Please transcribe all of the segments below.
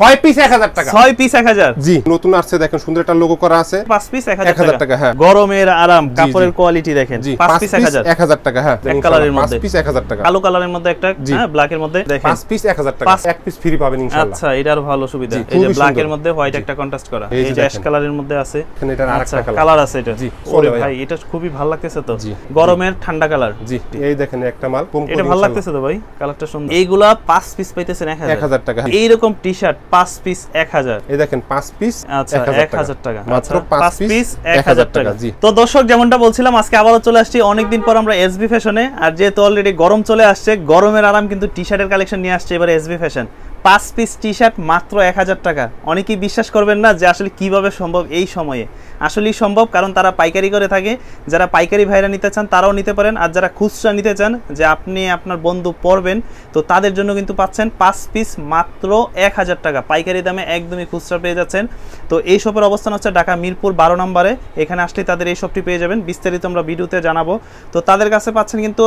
ছয় পিস এক হাজার টাকা। ছয় পিস এক হাজার? জি। নতুন আসছে দেখেন সুন্দর একটা লোগো করা আছে। পাঁচ পিস এক হাজার টাকা, টাকা হ্যাঁ। গরমের আরাম কাপড়ের কোয়ালিটি দেখেন। পাঁচ পিস এক হাজার। এক হাজার টাকা হ্যাঁ। এক কালারের পাঁচ মধ্যে। পিস এক হাজার টাকা। কালো কালারের মধ্যে একটা। হ্যাঁ ব্ল্যাকের মধ্যে দেখেন। পাঁচ পিস এক হাজার টাকা। এক পিস ফ্রি পাবেন ইনশাল্লাহ আচ্ছা এটার ভালো সুবিধা। জি, এই যে খুবই ব্ল্যাকের মধ্যে হোয়াইট একটা কন্ট্রাস্ট করা। এই যে অ্যাশ কালারের মধ্যে আছে। এখানে এটার আচ্ছা আরেকটা কালার কালার আছে এটা। জি, ওরে ভাই। এটা খুবই ভালো লাগতেছে তো। গরমের ঠান্ডা কালার জি এই দেখেন একটা মাল এটা ভালো লাগতেছে তো ভাই কালারটা সুন্দর। এইগুলা পাঁচ পিস পাইতেছেন এক এক হাজার টাকা এইরকম টি শার্ট পাঁচ পিস এক হাজার। এই দেখেন পাঁচ পিস আচ্ছা এক হাজার টাকা। মাত্র আচ্ছা, পাঁচ পিস এক হাজার টাকা জি। তো দর্শক যেমনটা বলছিলাম আজকে আবারও চলে আসছি অনেকদিন পর আমরা এসবি ফ্যাশনে আর যেহেতু অলরেডি গরম চলে আসছে গরমের আরাম কিন্তু টি শার্টের কালেকশন নিয়ে আসছে এবার এসবি ফ্যাশন পাঁচ পিস টি শার্ট মাত্র এক হাজার টাকা। অনেকেই বিশ্বাস করবেন না যে আসলে কীভাবে সম্ভব এই সময়ে। আসলেই সম্ভব কারণ তারা পাইকারি করে থাকে। যারা পাইকারি ভাইরা নিতে চান তারাও নিতে পারেন। আর যারা খুচরা নিতে চান, যে আপনি আপনার বন্ধু পড়বেন, তো তাদের জন্য কিন্তু পাচ্ছেন পাঁচ পিস মাত্র এক হাজার টাকা। পাইকারি দামে একদমই খুচরা পেয়ে যাচ্ছেন। তো এই শপের অবস্থান হচ্ছে ঢাকা মিরপুর বারো নম্বরে। এখানে আসলে তাদের এই শপটি পেয়ে যাবেন। বিস্তারিত আমরা ভিডিওতে জানাব। তো তাদের কাছে পাচ্ছেন কিন্তু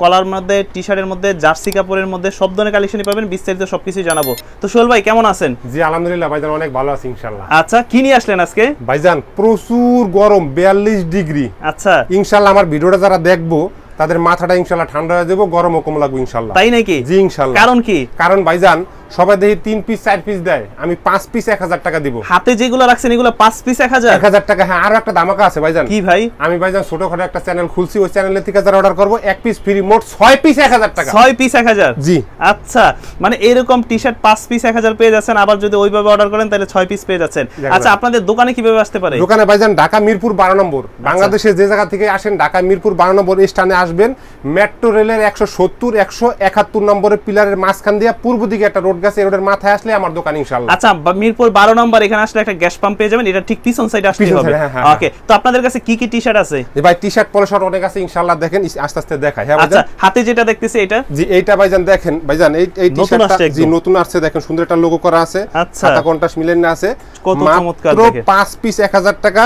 কলার মধ্যে টি শার্টের মধ্যে জার্সি কাপড়ের মধ্যে সব ধরনের কালেকশনই পাবেন বিস্তারিত সবকিছুই জানাব। তো সোহেল ভাই কেমন আছেন? জি আলহামদুলিল্লাহ ভাইজান অনেক ভালো আছি ইনশাল্লাহ আচ্ছা কি নিয়ে আসলেন আজকে? ভাইজান প্রচুর গরম বিয়াল্লিশ ডিগ্রি। আচ্ছা। ইনশাল্লাহ আমার ভিডিওটা যারা দেখব তাদের মাথাটা ইনশাল্লাহ ঠান্ডা হয়ে যাব ও কম লাগবে ইনশাল্লাহ তাই নাকি? জি ইনশাল্লাহ কারণ কি? কারণ ভাইজান সবাই দেখি তিন পিস চার পিস দেয়। আমি পাঁচ পিস এক হাজার টাকা দিব। হাতে যেগুলো রাখছেন এগুলো পাঁচ পিস এক হাজার? এক হাজার টাকা হ্যাঁ আরও একটা ধামাকা আছে ভাইজান। কি ভাই? আমি ভাইজান ছোটখাটো একটা চ্যানেল খুলছি ওই চ্যানেলের থেকে যারা অর্ডার করব এক পিস ফ্রি মোট ছয় পিস এক হাজার টাকা। ছয় পিস এক হাজার? জি। আচ্ছা মানে এরকম টি শার্ট পাঁচ পিস এক হাজার পেয়ে যাচ্ছেন আবার যদি ওইভাবে অর্ডার করেন তাহলে ছয় পিস পেয়ে যাচ্ছেন। আচ্ছা আপনাদের দোকানে কীভাবে আসতে পারে? দোকানে ভাইজান ঢাকা মিরপুর বারো নম্বর। বাংলাদেশে যে জায়গা থেকে আসেন ঢাকা মিরপুর বারো নম্বর স্থানে আসবেন। মেট্রো রেলের একশো সত্তর একশো একাত্তর নম্বরের পিলারের মাঝখান দিয়ে পূর্ব দিকে একটা রোড গেছে রোডের মাথায় আসলে আমার দোকান ইনশাল্লাহ আচ্ছা মিরপুর বারো নম্বর এখানে আসলে একটা গ্যাস পাম্প পেয়ে যাবেন এটা ঠিক পিছন সাইডে আসতে হবে। side, হ্যাঁ, হ্যাঁ, ওকে তো আপনাদের কাছে কি কি টি শার্ট আছে ভাই টি শার্ট পলো শার্ট অনেক আছে ইনশাল্লাহ দেখেন আস্তে আস্তে দেখায় হ্যাঁ আচ্ছা হাতে যেটা দেখতেছি এটা? জি এইটা ভাইজান দেখেন ভাইজান এই এই টি নতুন শার্টটা জি নতুন আসছে দেখেন সুন্দর একটা লোগো করা আছে। আচ্ছা। কন্টাস মিলেন না আছে। কত চমৎকার দেখে। পাঁচ পিস এক হাজার টাকা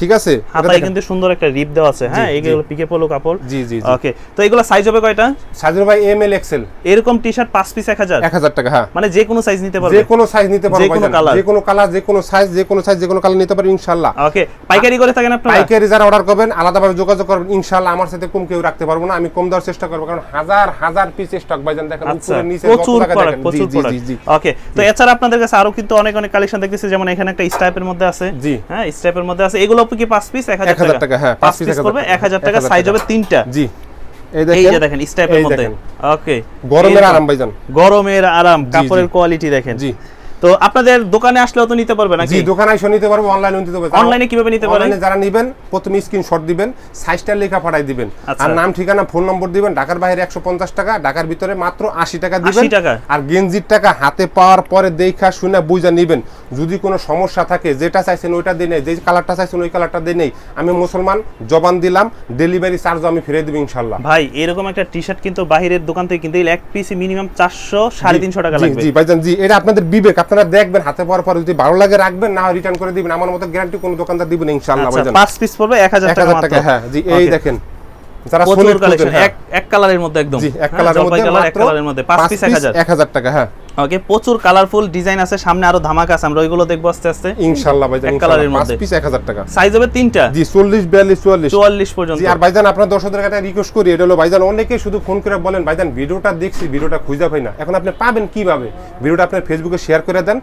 ঠিক আছে? হাতায় কিন্তু সুন্দর একটা রিপ দেওয়া আছে হ্যাঁ? জি, এগুলো পিকে পোলো কাপড়। জি জি ওকে তো এগুলো সাইজ হবে কয়টা? সাজুর ভাই এম এল এক্সেল এরকম টি শার্ট পাঁচ পিস টাকা হ্যাঁ। মানে যে কোনো সাইজ নিতে যে কোনো সাইজ নিতে পারো যে কোনো colour। যে কোনো কালার যে কোনো সাইজ যে কোনো সাইজ যে কোনো কালার নিতে পারো ইনশাল্লাহ ওকে পাইকারি করে থাকেন আপনারা? পাইকারি যারা অর্ডার করবেন আলাদাভাবে যোগাযোগ করবেন ইনশাল্লাহ আমার সাথে কম কেউ রাখতে পারব না। আমি কম দেওয়ার চেষ্টা করব কারণ হাজার হাজার পিস স্টক ভাইজান দেখেন আচ্ছা উপরে নিচে প্রচুর প্রোডাক্ট প্রচুর প্রোডাক্ট। ওকে তো এছাড়া আপনাদের কাছে আরও কিন্তু অনেক অনেক কালেকশন দেখতেছি যেমন এখানে একটা স্টাইপের মধ্যে আছে। জি। হ্যাঁ স্টাইপের মধ্যে আছে। এগুলো কি পাঁচ পিস এক 1000 হাজার টাকা, হ্যাঁ, পাঁচ পাঁচ পিস করবে টাকা। এক হাজার টাকা সাইজ। হবে তিনটা। জি এই দেখেন দেখেন মধ্যে। ওকে গরমের আরাম ভাইজান গরমের আরাম কাপড়ের কোয়ালিটি দেখেন। জি। তো আপনাদের দোকানে আসলেও তো নিতে পারবে নাকি? জি দোকানে এসে নিতে পারব অনলাইনে নিতে পারব। অনলাইনে কীভাবে নিতে অনলাইনে যারা নেবেন প্রথমে স্ক্রিনশট দিবেন সাইজটা লেখা পাঠাই দিবেন। আচ্ছা। আর নাম ঠিকানা ফোন নম্বর দিবেন ঢাকার বাইরে একশো পঞ্চাশ টাকা ঢাকার ভিতরে মাত্র আশি টাকা দিবেন। 80 টাকা? আর গেঞ্জির টাকা হাতে পাওয়ার পরে দেখা শুনে বুঝা নিবেন। যদি কোনো সমস্যা থাকে যেটা চাইছেন ওইটা দিয়ে নেই যে কালারটা চাইছেন ওই কালারটা দিয়ে নেই আমি মুসলমান জবান দিলাম ডেলিভারি চার্জ আমি ফিরে দিব ইনশাল্লাহ ভাই এরকম একটা টি শার্ট কিন্তু বাহিরের দোকান থেকে কিনতে এক পিস মিনিমাম চারশো সাড়ে তিনশো টাকা লাগবে। জি ভাইজান জি এটা আপনাদের বিবেক আপনারা দেখবেন হাতে পাওয়ার পর যদি ভালো লাগে রাখবেন না রিটার্ন করে দিবেন আমার মতো গ্যারান্টি কোনো দোকানদার দিবেন ইনশাল্লাহ আচ্ছা ভাইজান। পাঁচ পিস পড়বে এক হাজার টাকা মাত্র। হ্যাঁ জি এই দেখেন যারা প্রচুর কালেকশন হ্যাঁ। এক এক কালারের মধ্যে একদম। জি এক হ্যাঁ, কালারের মধ্যে কালার এক কালারের মধ্যে। পাঁচ পিস এক হাজার টাকা হ্যাঁ। ওকে প্রচুর কালারফুল ডিজাইন আছে সামনে আরও ধামাকা আছে আমরা ওইগুলো দেখব আস্তে আস্তে। ইনশাল্লাহ ভাইজান এক কালারের মধ্যে। পিস এক হাজার টাকা। সাইজ হবে তিনটা। জি চল্লিশ বিয়াল্লিশ চুয়াল্লিশ। চুয়াল্লিশ পর্যন্ত। জি আর ভাইজান আপনার দর্শকদের কাছে রিকোয়েস্ট করি এটা হলো ভাইজান অনেকে শুধু ফোন করে বলেন ভাইজান ভিডিওটা দেখছি ভিডিওটা খুঁজে পাই না। এখন আপনি পাবেন কীভাবে? ভিডিওটা আপনার ফেসবুকে শেয়ার করে দেন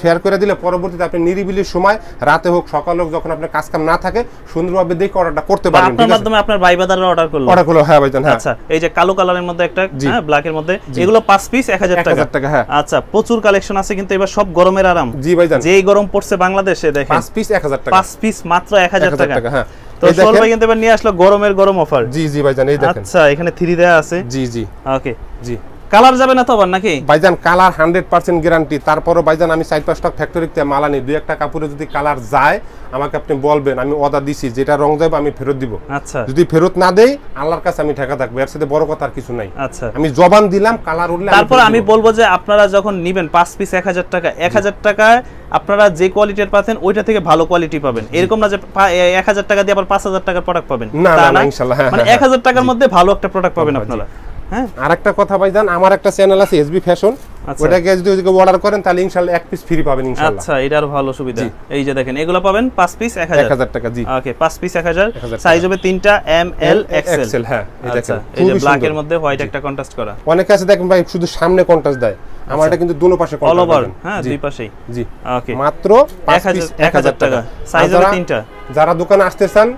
শেয়ার করে দিলে পরবর্তীতে আপনি নিরিবিলির সময় রাতে হোক সকাল হোক যখন আপনার কাজ কাম না থাকে সুন্দরভাবে দেখে অর্ডারটা করতে পারবেন আপনার মাধ্যমে আপনার ভাই বাদাররা অর্ডার করল। অর্ডার করল হ্যাঁ ভাইজান হ্যাঁ। আচ্ছা এই যে কালো কালারের মধ্যে একটা। হ্যাঁ ব্ল্যাকের মধ্যে এগুলো পাঁচ পিস এক হাজার এক টাকা। হাজার টাকা হ্যাঁ। আচ্ছা প্রচুর কালেকশন আছে কিন্তু এবার সব গরমের আরাম। জি ভাই যেই গরম পড়ছে বাংলাদেশে দেখেন। পাঁচ পিস এক হাজার টাকা। পাঁচ পিস মাত্র এক এক হাজার হাজার টাকা। টাকা হ্যাঁ। তো ভাই কিন্তু এবার নিয়ে আসলো গরমের গরম অফার। জি জি ভাইজান এই দেখেন। আচ্ছা এখানে থ্রি দেয়া আছে। জি জি। ওকে। জি। কালার যাবে না তো আবার নাকি? ভাইজান কালার হান্ড্রেড পার্সেন্ট গ্যারান্টি তারপরও ভাইজান আমি চার পাঁচটা ফ্যাক্টরিতে মাল আনি। দুই একটা কাপড়ে যদি কালার যায় আমাকে আপনি বলবেন আমি অর্ডার দিছি যেটা রং যাবে আমি ফেরত দিব। আচ্ছা। যদি ফেরত না দেই আল্লাহর কাছে আমি ঠেকা থাকব। এর সাথে বড় কথা আর কিছু নাই। আচ্ছা। আমি জবান দিলাম কালার উঠলে তারপর আমি বলব যে আপনারা যখন নিবেন পাঁচ পিস এক হাজার টাকা এক হাজার টাকায় আপনারা যে কোয়ালিটির পাচ্ছেন ওইটা থেকে ভালো কোয়ালিটি পাবেন। এরকম না যে পা- এ- এক হাজার টাকা দিয়ে আবার পাঁচ হাজার টাকার প্রোডাক্ট পাবেন। না, না, ইনশাল্লাহ, হ্যাঁ, মানে হ্যাঁ, এক হাজার টাকার মধ্যে ভালো একটা প্রোডাক্ট পাবেন আপনারা। হ্যাঁ? আরেকটা কথা ভাইজান আমার একটা চ্যানেল আছে এসবি ফ্যাশন আচ্ছা। ওটাকে যদি ওদিকে অর্ডার করেন তাহলে ইনশাল্লাহ এক পিস ফ্রি পাবেন ইনশাল্লাহ। আচ্ছা এটার ভালো সুবিধা। এই যে দেখেন এগুলো পাবেন পাঁচ পিস এক এক হাজার হাজার টাকা জি। ওকে পাঁচ পিস 1000 সাইজ হবে তিনটা এম এল এক্সেল হ্যাঁ এই আচ্ছা দেখেন এই যে ব্ল্যাক এর মধ্যে হোয়াইট একটা কন্ট্রাস্ট করা। অনেকে আছে দেখেন ভাই শুধু সামনে কন্ট্রাস্ট দেয়। আমার এটা কিন্তু দুনো পাশে কন্ট্রাস্ট ওভার হ্যাঁ দুই পাশেই। জি। ওকে। মাত্র পাঁচ এক হাজার পিস এক হাজার টাকা। সাইজ হবে তিনটা। যারা দোকানে আসতে চান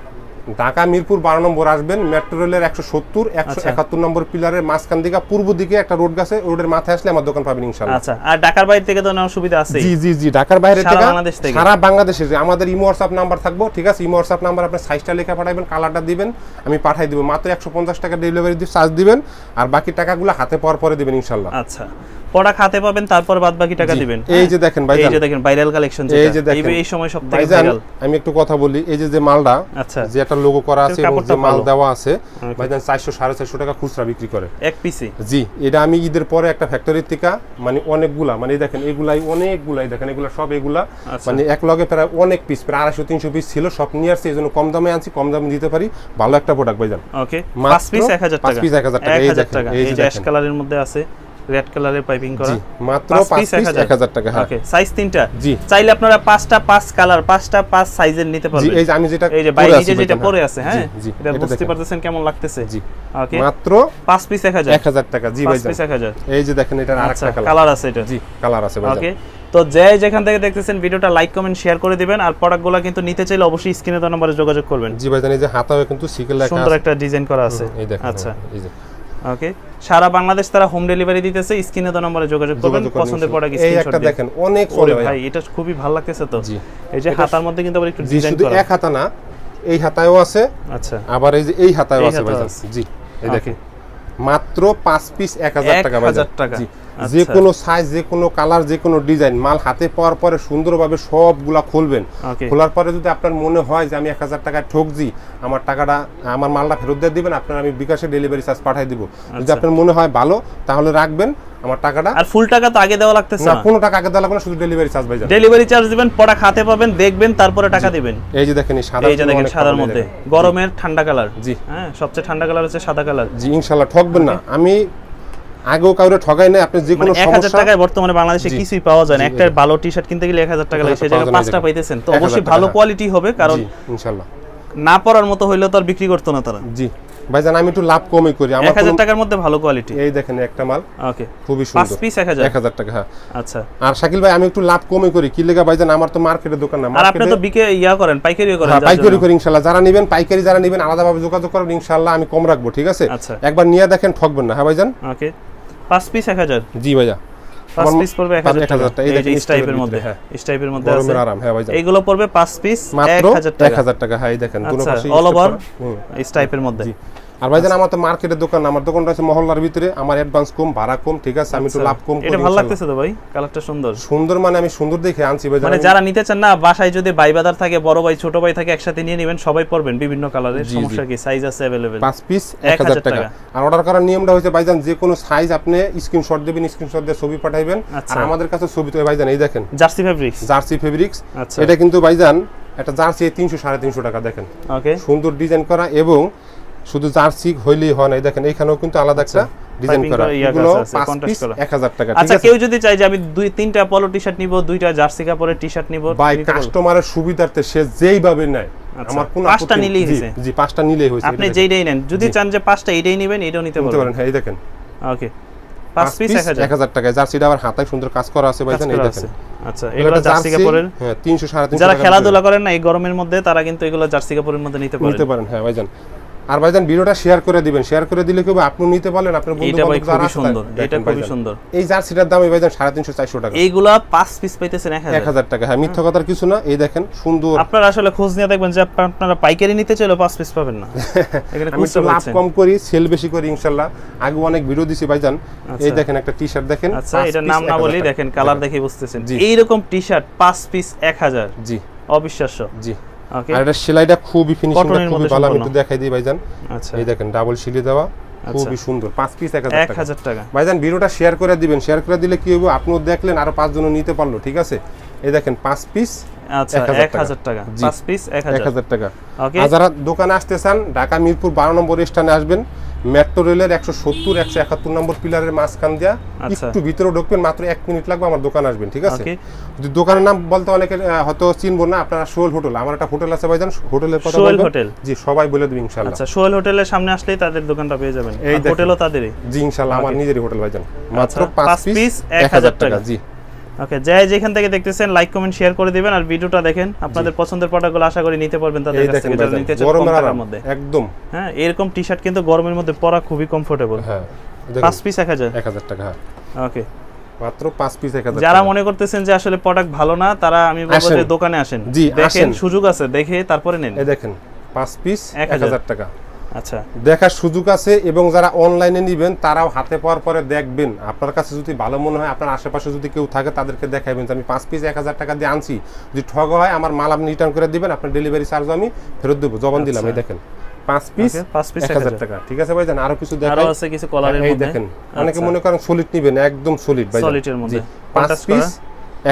ঢাকা মিরপুর বারো নম্বর আসবেন মেট্রো রেলের একশো সত্তর একশো আচ্ছা। একাত্তর নম্বর পিলারের মাঝখান দিকে পূর্ব দিকে একটা রোড গেছে রোডের মাথায় আসলে আমার দোকান পাবেন ইনশাল্লাহ আচ্ছা আর ঢাকার বাইরে থেকে তো নেওয়ার সুবিধা আছে। জি জি জি ঢাকার বাইরে সারা থেকে বাংলাদেশ থেকে? সারা বাংলাদেশে আমাদের ইমো হোয়াটসঅ্যাপ নাম্বার থাকব ঠিক আছে? ইমো হোয়াটসঅ্যাপ নাম্বার আপনি সাইজটা লেখা পাঠাবেন কালারটা দিবেন আমি পাঠাই দিব। মাত্র একশো পঞ্চাশ টাকা ডেলিভারি চার্জ দিবেন আর বাকি টাকাগুলো হাতে পাওয়ার পরে দিবেন ইনশাল্লাহ আচ্ছা। প্রোডাক্ট হাতে পাবেন তারপর বাদ বাকি টাকা দিবেন। এই যে দেখেন এই যে দেখেন ভাইরাল কালেকশন এই যে দেখেন। এই সময় সব থেকে ভাইরাল আমি একটু কথা বলি এই যে যে মালটা আচ্ছা। যে একটা লোগো করা আছে এবং যে মাল দেওয়া আছে ভাইজান চারশো সাড়ে চারশো টাকা খুচরা বিক্রি করে। এক পিসি জি এটা আমি ঈদের পরে একটা ফ্যাক্টরির থেকে মানে অনেকগুলা মানে দেখেন এগুলাই অনেকগুলাই দেখেন এগুলা সব এগুলা আচ্ছা। মানে এক লগে প্রায় অনেক পিস প্রায় আড়াইশো তিনশো পিস ছিল সব নিয়ে আসছে এই জন্য কম দামে আনছি কম দামে দিতে পারি। ভালো একটা প্রোডাক্ট ভাইজান। ওকে পাঁচ পিস এক হাজার পাঁচ টাকা। 1000 টাকা, এই দেখেন, এই যে কালারের মধ্যে আছে। রেড কালারের পাইপিং করা। জি মাত্র পাঁচ পাঁচ piece পিস 1000 টাকা হ্যাঁ। ওকে সাইজ তিনটা। জি। চাইলে আপনারা পাঁচটা পাঁচ কালার পাঁচটা পাঁচ সাইজের নিতে জি পারবেন। এই যে আমি যেটা এই যে বাইরে আছি নিচে যেটা পরে হ্যাঁ। আছে হ্যাঁ? জি, জি, এটা বুঝতে পারতেছেন কেমন লাগতেছে? জি ওকে মাত্র পাঁচ পিস এক হাজার। এক হাজার টাকা। জি পাঁচ ভাইজান। পিস এক হাজার। এই যে দেখেন এটা আচ্ছা আরেকটা কালার কালার আছে এটা। জি কালার আছে ভাইজান। ওকে তো যে যেখান থেকে দেখতেছেন ভিডিওটা লাইক কমেন্ট শেয়ার করে দিবেন। আর প্রোডাক্টগুলো কিন্তু নিতে চাইলে অবশ্যই স্ক্রিনে দেওয়া নম্বরে যোগাযোগ করবেন। জি ভাইজান এই যে হাতাও কিন্তু সিকেল লেখা সুন্দর একটা ডিজাইন করা আছে। এই দেখেন আচ্ছা। এই যে। ওকে সারা বাংলাদেশ তারা হোম ডেলিভারি দিতেছে স্ক্রিনে তো নম্বরে যোগাযোগ করবেন পছন্দের প্রোডাক্ট স্ক্রিনশট একটা দেখেন অনেক ওরে ভাই এটা খুবই ভালো লাগতেছে তো। এই যে হাতার মধ্যে কিন্তু আবার একটু ডিজাইন শুধু করা। এক হাতা না এই হাতায়ও আছে আচ্ছা। আবার এই যে এই হাতায়ও আছে ভাই জি এই দেখেন। মাত্র পাঁচ পিস এক হাজার টাকা 1000 টাকা। জি। যে কোনো সাইজ যে কোনো কালার যে কোনো ডিজাইন মাল হাতে পাওয়ার পরে সুন্দরভাবে সবগুলা খুলবেন। খোলার পরে যদি আপনার মনে হয় যে আমি এক হাজার টাকায় ঠকছি আমার টাকাটা আমার মালটা ফেরত দিয়ে দিবেন আপনার আমি বিকাশে ডেলিভারি চার্জ পাঠিয়ে দিব। যদি আচ্ছা। আপনার মনে হয় ভালো তাহলে রাখবেন আমার টাকাটা। আর ফুল টাকা তো আগে দেওয়া লাগতেছে না কোনো টাকা আগে দেওয়া লাগবে না শুধু ডেলিভারি চার্জ ভাইজান ডেলিভারি চার্জ দিবেন প্রোডাক্ট হাতে পাবেন দেখবেন তারপরে টাকা দিবেন। এই যে দেখেন এই সাদা এই যে দেখেন সাদার মধ্যে। গরমের ঠান্ডা কালার জি। হ্যাঁ সবচেয়ে ঠান্ডা কালার হচ্ছে সাদা কালার জি ইনশাল্লাহ ঠকবেন না। আমি আগেও কাউরে ঠগাই নাই আপনি যে মানে কোনো হাজার সমস্যা টাকায় বর্তমানে বাংলাদেশে কিছুই পাওয়া যায় না। একটা ভালো টি শার্ট কিনতে গেলে এক হাজার টাকা লাগে সেই জায়গায় না পাঁচটা পাইতেছেন। তো অবশ্যই ভালো। কোয়ালিটি হবে কারণ জি ইনশাল্লাহ। না পড়ার মতো হইলে তো আর বিক্রি করতো না তারা। জি। ভাইজান আমি একটু লাভ কমই করি। আমার এক হাজার কোনো- টাকার মধ্যে ভালো কোয়ালিটি এই দেখেন একটা মাল। ওকে। খুবই পাঁচ সুন্দর। পিস এক হাজার। এক টাকা হ্যাঁ। আচ্ছা। আর শাকিল ভাই আমি একটু লাভ কমই করি। কি লেগা ভাইজান আমার তো মার্কেটের দোকান না। আর আপনি তো বিকে ইয়া করেন পাইকারিও করেন হ্যাঁ পাইকারি করি ইনশাল্লাহ। যারা নেবেন পাইকারি যারা নেবেন আলাদাভাবে যোগাযোগ করেন ইনশাল্লাহ আমি কম রাখব ঠিক আছে? আচ্ছা। একবার নিয়ে দেখেন ঠকবেন না হ্যাঁ ভাইজান? ওকে। পাঁচ পিস এক হাজার? জি ভাইয়া। পাঁচ পিস পড়বে এক হাজার এক টাকা। এই এই স্টাইপের মধ্যে হ্যাঁ। স্টাইপের মধ্যে আছে। আরাম। হ্যাঁ ভাইজান। এইগুলো পড়বে পাঁচ পিস এক হাজার এক টাকা হাজার টাকা। হ্যাঁ দেখেন দুনো আচ্ছা পাশে অল ওভার এই টাইপের মধ্যে। আর ভাইজান আমার তো মার্কেটের দোকান আমার দোকানটা আছে মহল্লার ভিতরে। আমার অ্যাডভান্স কম ভাড়া কম ঠিক আছে? আমি একটু আচ্ছা। লাভ কম করি এটা ভালো লাগতেছে তো ভাই? কালারটা সুন্দর। সুন্দর মানে আমি সুন্দর দেখে আনছি ভাইজান। মানে যারা নিতে চান না বাসায় যদি ভাই বাদার থাকে বড় ভাই ছোট ভাই থাকে একসাথে নিয়ে নেবেন সবাই পড়বেন বিভিন্ন কালারের। সমস্যা কি? সাইজ আছে অ্যাভেলেবেল পাঁচ পিস 1000 টাকা। আর অর্ডার করার নিয়মটা হচ্ছে ভাইজান যে কোনো সাইজ আপনি স্ক্রিনশট দেবেন স্ক্রিনশট দিয়ে ছবি পাঠাইবেন। আচ্ছা। আর আমাদের কাছে ছবি তো ভাইজান এই দেখেন। জার্সি ফেব্রিক্স জার্সি ফেব্রিক্স আচ্ছা। এটা কিন্তু ভাইজান একটা জার্সি তিনশো সাড়ে তিনশো টাকা দেখেন। ওকে সুন্দর ডিজাইন করা এবং শুধু জার্সি হইলেই হয় না। দেখেন এখানেও কিন্তু আলাদা একটা ডিজাইন করা। করা, এগুলো কাজ আছে, পাঁচ contrast পিস করা। এক হাজার টাকা আচ্ছা কেউ যদি যে আমি দুই তিনটা পলো টি শার্ট নিব দুইটা জার্সি কাপড়ের টি শার্ট নিব বাই কাস্টমারের সুবিধার্থে সে যেইভাবে নেয় আচ্ছা, আমার কোনো পাঁচটা নিলেই জি, হয়েছে। জি পাঁচটা নিলেই হয়েছে আপনি যেইটাই নেন যদি চান যে পাঁচটা এইটাই নেবেন এটাও নিতে নিতে পারেন হ্যাঁ এই দেখেন। ওকে পাঁচ পিস এক হাজার। এক হাজার টাকায় জার্সিটা আবার হাতায় সুন্দর কাজ করা আছে ভাইজান এই দেখেন। আচ্ছা এগুলো জার্সি কাপড়ের? হ্যাঁ তিনশো সাড়ে তিনশো যারা খেলাধুলা করেন না এই গরমের মধ্যে তারা কিন্তু এগুলো জার্সি কাপড়ের মধ্যে নিতে পারেন। নিতে পারেন হ্যাঁ ভাইজান। আর ভাইজান ভিডিওটা শেয়ার করে দিবেন। শেয়ার করে দিলে কেউ আপনি নিতে পারলেন আপনার বন্ধু এটা ভাই বান্ধব যারা খুবই সুন্দর এটা খুবই সুন্দর। এই জার্সিটার দাম এই ভাইজান সাড়ে তিনশো চারশো টাকা। এইগুলা পাঁচ পিস পাইতেছেন এক এক হাজার হাজার টাকা। হ্যাঁ মিথ্যা কথার কিছু না। এই দেখেন সুন্দর। আপনারা আসলে খোঁজ নিয়ে দেখবেন যে আপনারা পাইকারি নিতে চাইলেও পাঁচ পিস পাবেন না। এখানে আমি একটু লাভ কম করি সেল বেশি করি ইনশাল্লাহ। আগে অনেক ভিডিও দিছি ভাইজান। এই আচ্ছা। দেখেন একটা টি শার্ট দেখেন আচ্ছা piece নাম না 1000 বলি দেখেন কালার দেখে বুঝতেছেন। জি। এইরকম টি শার্ট পাঁচ পিস এক হাজার। জি। অবিশ্বাস্য। জি। আর এটা সেলাইটা খুবই ফিনিশিংটা খুবই ভালো আমি। একটু দেখাই দিই ভাইজান। আচ্ছা। এই দেখেন ডাবল সিলি দেওয়া খুবই সুন্দর। পাঁচ পিস এক হাজার এক টাকা। ভাইজান ভিডিওটা শেয়ার করে দিবেন। শেয়ার করে দিলে কি হবে আপনিও দেখলেন আরও পাঁচজন নিতে পারল ঠিক আছে? এই দেখেন পাঁচ পিস আচ্ছা 1000 এক হাজার টাকা। জি। পাঁচ পিস এক এক হাজার হাজার টাকা। ওকে আর যারা দোকানে আসতে চান ঢাকা মিরপুর বারো নম্বর স্থানে আসবেন। মেট্রো রেলের একশো সত্তর একশো একাত্তর নম্বর পিলারের মাঝখান দিয়া আচ্ছা। একটু ভিতরে ঢুকবেন মাত্র এক মিনিট লাগবে আমার দোকান আসবেন ঠিক আছে? যদি দোকানের নাম বলতে অনেকে হয়তো চিনবো না আপনারা সোহেল হোটেল আমার একটা হোটেল আছে ভাইজান হোটেলের কথা সোহেল হোটেল। জি সবাই বলে দেবে ইনশাল্লাহ আচ্ছা সোহেল হোটেলের সামনে আসলেই তাদের দোকানটা পেয়ে যাবেন। এই। হোটেলও তাদেরই। জি আমার নিজেরই হোটেল ভাইজান। মাত্র আচ্ছা, পাঁচ পিস piece, এক হাজার টাকা। জি। ওকে যাই যেখান থেকে দেখতেছেন লাইক কমেন্ট শেয়ার করে দিবেন আর ভিডিওটা দেখেন। আপনাদের পছন্দের প্রোডাক্টগুলো আশা করি নিতে পারবেন তাদের কাছ থেকে যারা নিতে চান গরমের টাকার মধ্যে। একদম। হ্যাঁ এরকম টি শার্ট কিন্তু গরমের মধ্যে পরা খুবই কমফোর্টেবল হ্যাঁ পাঁচ পিস এক হাজার। এক হাজার টাকা হ্যাঁ। ওকে মাত্র পাঁচ পিস এক হাজার যারা মনে করতেছেন যে আসলে প্রোডাক্ট ভালো না তারা আমি বলব যে দোকানে আসেন। দেখেন সুযোগ আছে দেখে তারপরে নেন। এই দেখেন পাঁচ পিস এক এক হাজার। হাজার টাকা। আচ্ছা। দেখার সুযোগ আছে এবং যারা অনলাইনে নেবেন তারাও হাতে পাওয়ার পরে দেখবেন। আপনার কাছে যদি ভালো মনে হয় আপনার আশেপাশে যদি কেউ থাকে তাদেরকে দেখাবেন যে আমি পাঁচ পিস এক হাজার টাকা দিয়ে আনছি। যদি ঠগ হয় আমার মাল আপনি রিটার্ন করে দিবেন আপনার ডেলিভারি চার্জ আমি ফেরত দেবো। জবান দিলাম এই দেখেন। পাঁচ পিস পাঁচ piece এক হাজার। টাকা। ঠিক আছে আরও কিছু আরও দেখাই আছে কিছু কলারের মধ্যে। দেখেন। অনেকে আচ্ছা। মনে করেন সলিড নিবেন একদম সলিড ভাই মধ্যে। পাঁচ পিস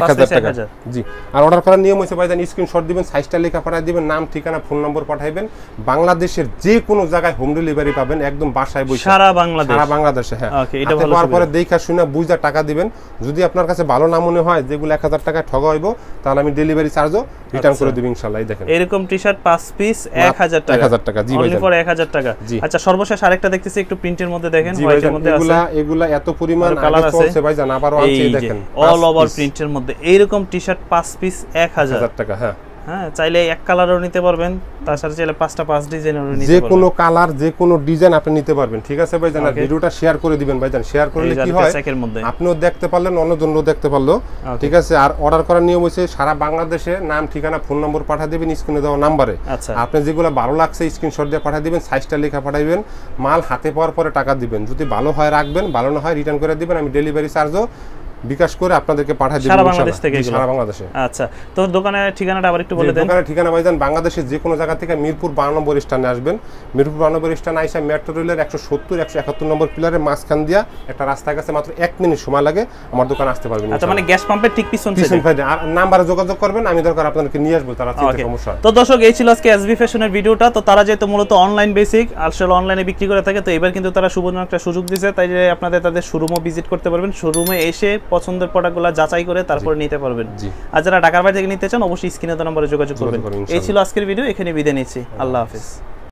টাকা। জি। আর অর্ডার করার নিয়ম হয়েছে ভাইজান স্ক্রিনশট দিবেন সাইজটা লেখা পাঠিয়ে দিবেন নাম ঠিকানা ফোন নম্বর পাঠাইবেন। বাংলাদেশের যে কোনো জায়গায় হোম ডেলিভারি পাবেন একদম বাসায় বসে। সারা বাংলাদেশ? সারা বাংলাদেশে হ্যাঁ। এটা হাতে ভালো পাওয়ার পরে দেখা শুনে বুঝা টাকা দিবেন। যদি আপনার কাছে ভালো না মনে হয় যেগুলো এক হাজার টাকায় ঠগা হইব তাহলে আমি ডেলিভারি চার্জও রিটার্ন করে দেবো ইনশাল্লাহ এই দেখেন। এরকম টি শার্ট পাঁচ পিস এক হাজার টাকা। 1000 টাকা, জি ভাইজান। ফর এক হাজার টাকা। জি। আচ্ছা সর্বশেষ আরেকটা দেখতেছি একটু প্রিন্টের মধ্যে দেখেন হোয়াইটের মধ্যে আছে। এগুলা এগুলা এত পরিমাণ আগে আছে। চলছে ভাইজান এই এই দেখেন। অল ওভার প্রিন্টের মধ্যে এইরকম টি শার্ট পাঁচ পিস এক হাজার। টাকা হ্যাঁ। হ্যাঁ চাইলে এক কালারও নিতে পারবেন সাথে চাইলে পাঁচটা পাঁচ ডিজাইনেরও নিতে যে কোনো কালার যে কোনো ডিজাইন আপনি নিতে পারবেন ঠিক আছে ভাইজান? আর ভিডিওটা শেয়ার করে দিবেন ভাইজান। শেয়ার করলে কি হয়? আপনিও দেখতে পারলেন অন্যজনও দেখতে পারল ঠিক আছে? আর অর্ডার করার নিয়ম হচ্ছে সারা বাংলাদেশে নাম ঠিকানা ফোন নম্বর পাঠিয়ে দেবেন স্ক্রিনে দেওয়া নাম্বারে আচ্ছা। আপনি যেগুলো ভালো লাগছে স্ক্রিনশট দিয়ে পাঠিয়ে দিবেন সাইজটা লেখা পাঠাবেন মাল হাতে পাওয়ার পরে টাকা দিবেন। যদি ভালো হয় রাখবেন ভালো না হয় রিটার্ন করে দিবেন আমি ডেলিভারি চার্জও বিকাশ করে আপনাদেরকে পাঠিয়ে দেব সারা বাংলাদেশ থেকে সারা বাংলাদেশে। আচ্ছা তো দোকানের ঠিকানাটা আবার একটু বলে দেন। দোকানের ঠিকানা ভাইজান বাংলাদেশের যে কোনো জায়গা থেকে মিরপুর বারো নম্বর স্থানে আসবেন। মিরপুর বারো নম্বর স্থানে আইসা মেট্রো রেলের একশো সত্তর একশো একাত্তর নম্বর পিলারের মাঝখান দিয়া একটা রাস্তার কাছে মাত্র এক মিনিট সময় লাগে আমার দোকান আসতে পারবেন আচ্ছা মানে গ্যাস পাম্পের ঠিক পিছন সাইডে। আর নাম্বারে যোগাযোগ করবেন আমি দরকার আপনাদেরকে নিয়ে আসব তারা চিন্তা. সমস্যা। তো দর্শক এই ছিল আজকে এসবি ফ্যাশনের ভিডিওটা তো তারা যেহেতু মূলত অনলাইন বেসিক আসলে অনলাইনে বিক্রি করে থাকে তো এবার কিন্তু তারা সুবর্ণ একটা সুযোগ দিয়েছে তাই যে আপনাদের তাদের শোরুমও ভিজিট করতে পারবেন। শোরুমে এসে পছন্দের প্রোডাক্টগুলো যাচাই করে তারপরে নিতে পারবেন। আর যারা ঢাকার বাইরে থেকে নিতে চান অবশ্যই স্ক্রিনে তো নম্বরে যোগাযোগ করবেন। করবেন, এই ছিল আজকের ভিডিও এখানে বিদায় নিচ্ছি। আল্লাহ হাফিজ।